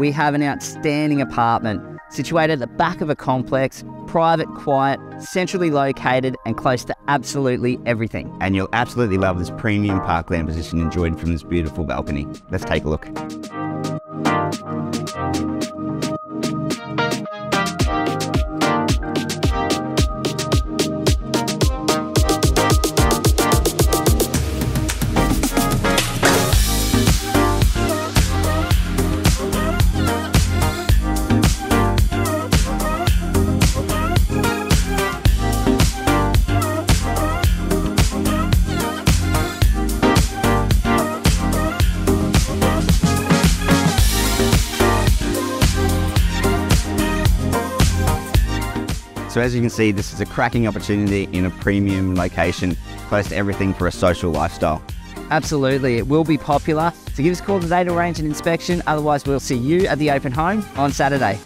we have an outstanding apartment situated at the back of a complex, private, quiet, centrally located, and close to absolutely everything. And you'll absolutely love this premium parkland position enjoyed from this beautiful balcony. Let's take a look. So as you can see, this is a cracking opportunity in a premium location, close to everything for a social lifestyle. Absolutely, it will be popular. So give us a call today to arrange an inspection. Otherwise, we'll see you at the open home on Saturday.